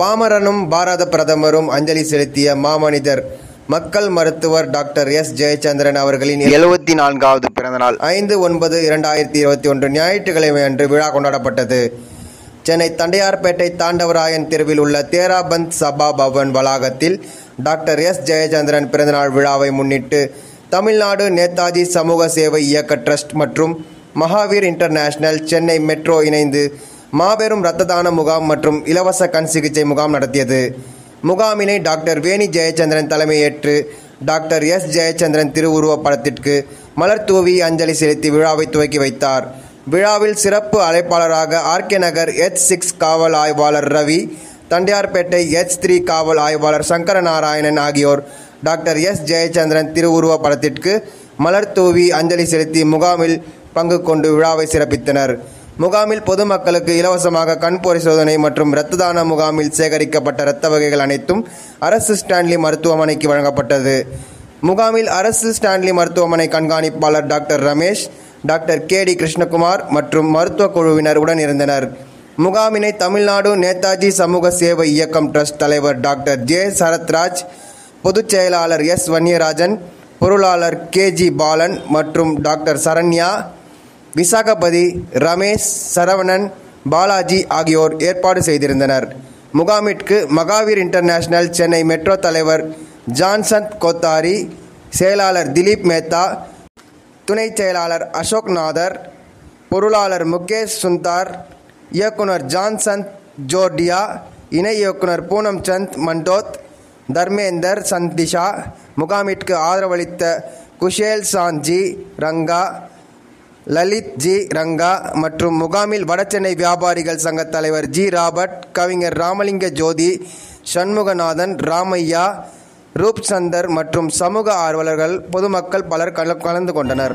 பாமரனும் பாரத பிரதமரும் அஞ்சலி செலுத்திய மாமனிதர் மக்கள் மருத்துவர் டாக்டர் எஸ். ஜெயச்சந்திரன் அவர்களின் எழுபத்தி நான்காவது பிறந்தநாள். ஐந்து ஒன்பது இரண்டாயிரத்தி இருபத்தி ஒன்று ஞாயிற்றுக்கிழமை அன்று விழா கொண்டாடப்பட்டது. சென்னை தண்டையார்பேட்டை தாண்டவராயன் தெருவில் உள்ள தேராபந்த் சபா பவன் வளாகத்தில் டாக்டர் எஸ். ஜெயச்சந்திரன் பிறந்தநாள் விழாவை முன்னிட்டு தமிழ்நாடு நேதாஜி சமூக சேவை இயக்க ட்ரஸ்ட் மற்றும் மகாவீர் இன்டர்நேஷனல் சென்னை மெட்ரோ இணைந்து மாபெரும் இரத்த தான முகாம் மற்றும் இலவச கண் சிகிச்சை முகாம் நடத்தியது. முகாமினை டாக்டர் வேணி ஜெயச்சந்திரன் தலைமையேற்று டாக்டர் எஸ் ஜெயச்சந்திரன் திருவுருவப் படத்திற்கு மலர் தூவி அஞ்சலி செலுத்தி விழாவை துவக்கி வைத்தார். விழாவில் சிறப்பு அழைப்பாளராக ஆர்கே நகர் எச் சிக்ஸ் காவல் ஆய்வாளர் ரவி தண்டையார்பேட்டை எச் த்ரீ காவல் ஆய்வாளர் சங்கர நாராயணன் ஆகியோர் டாக்டர் எஸ் ஜெயச்சந்திரன் திருவுருவப் படத்திற்கு மலர் தூவி அஞ்சலி செலுத்தி முகாமில் பங்கு கொண்டு விழாவை சிறப்பித்தனர். முகாமில் பொதுமக்களுக்கு இலவசமாக கண் பரிசோதனை மற்றும் இரத்த தான முகாமில் சேகரிக்கப்பட்ட இரத்த வகைகள் அனைத்தும் அரசு ஸ்டான்லி மருத்துவமனைக்கு வழங்கப்பட்டது. முகாமில் அரசு ஸ்டான்லி மருத்துவமனை கண்காணிப்பாளர் doctor Ramesh doctor K D Krishnakumar மற்றும் மருத்துவ குழுவினர் உடன் இருந்தனர். முகாமினை தமிழ்நாடு நேதாஜி சமூக சேவை இயக்கம் ட்ரஸ்ட் தலைவர் டாக்டர் ஜே சரத்ராஜ் பொதுச் செயலாளர் எஸ் வன்னியராஜன் பொருளாளர் கே ஜி பாலன் மற்றும் டாக்டர் சரண்யா விசாகபதி ரமேஷ் சரவணன் பாலாஜி ஆகியோர் ஏற்பாடு செய்திருந்தனர். முகாமிற்கு மகாவீர் இன்டர்நேஷனல் சென்னை மெட்ரோ தலைவர் ஜான்சன் கோத்தாரி செயலாளர் திலீப் மேத்தா துணைச் செயலாளர் அசோக் நாதர் பொருளாளர் முகேஷ் சுந்தார் இயக்குனர் ஜான்சந்த் ஜோர்டியா இணை இயக்குனர் பூனம் சந்த் மண்டோத் தர்மேந்தர் சந்திஷா முகாமிற்கு ஆதரவளித்த குஷேல் சாஞ்சி ரங்கா லலித் ஜி ரங்கா மற்றும் முகாமில் வடசென்னை வியாபாரிகள் சங்க தலைவர் ஜி ராபர்ட் கவிஞர் ராமலிங்க ஜோதி சண்முகநாதன் ராமையா ரூப் சந்தர் மற்றும் சமூக ஆர்வலர்கள் பொதுமக்கள் பலர் கல- கலந்து கொண்டனர்.